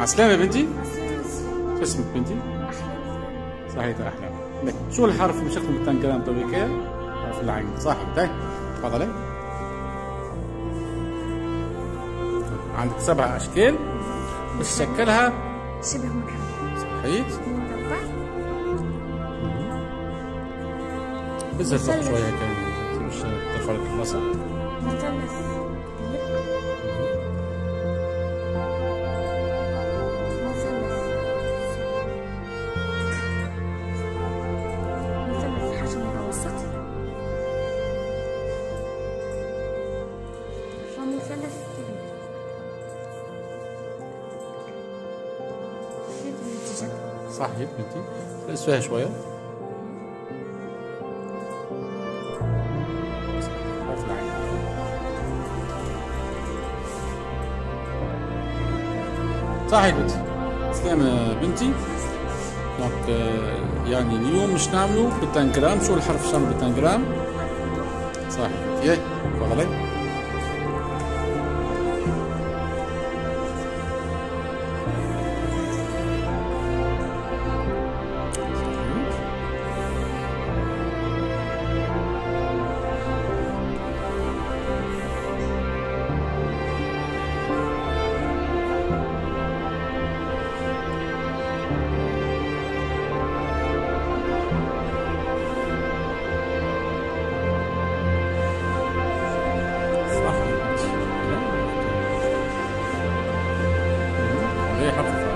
عسلامة بنتي؟ شو اسمك بنتي؟ أحلام صحيح احلام لك شو الحرف اللي شكله بالتان كلام طويل كده حرف العين. صح. هاي تفضلي. عندك سبع أشكال. بس شكلها شبه مربع. صحيح مربع مثلث. شوية كان مش البصر مثلث مثلث. كبير هذه النتيجة صحيح بنتي. بس فيها شوية. حرف العين صحيح بنتي. سلامة بنتي. دونك آه، يعني اليوم مش نعملوا بالتنجرام شو الحرف شو نعملوا بالتنجرام صحيح. بنتي ياي تفضلي